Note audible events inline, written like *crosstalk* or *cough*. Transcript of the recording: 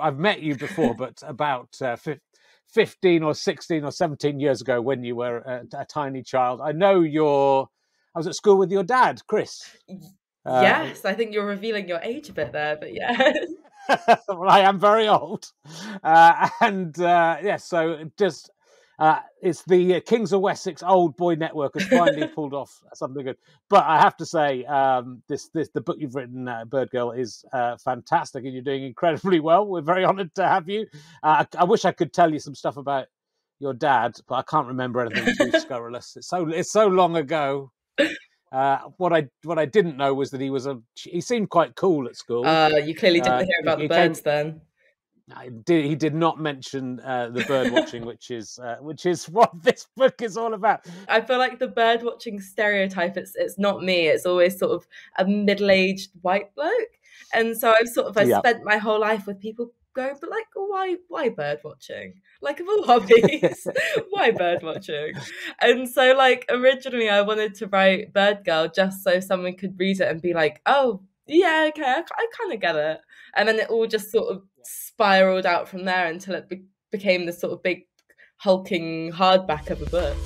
I've met you before, but about uh, 15 or 16 or 17 years ago when you were a, a, tiny child. I know you're, I was at school with your dad, Chris. Uh, yes, I think you're revealing your age a bit there, but yeah. *laughs* well, I am very old. Uh, and uh, yes, yeah, so just uh, it's the uh, Kings of Wessex Old Boy Network has finally *laughs* pulled off something good. But I have to say, um, this this the book you've written, uh, Birdgirl, is uh, fantastic, and you're doing incredibly well. We're very *laughs* honoured to have you. Uh, I, I, wish I could tell you some stuff about your dad, but I can't remember anything too *laughs* scurrilous. It's so it's so long ago. Uh, what I what I didn't know was that he was a he seemed quite cool at school. Uh, you clearly didn't hear about the birds came, then. Did, he did not mention uh, the bird watching, *laughs* which is uh, which is *laughs* what this book is all about. I feel like the bird watching stereotype. It's it's not me. It's always sort of a middle aged white bloke, and so I've sort of I yeah. spent my whole life with people going, but like, why why bird watching? Like of all hobbies, *laughs* why bird watching? And so like originally I wanted to write Birdgirl just so someone could read it and be like, oh yeah, okay, I, I kind of get it. And then it all just sort of spiraled out from there until it be- became this sort of big hulking hardback of a book.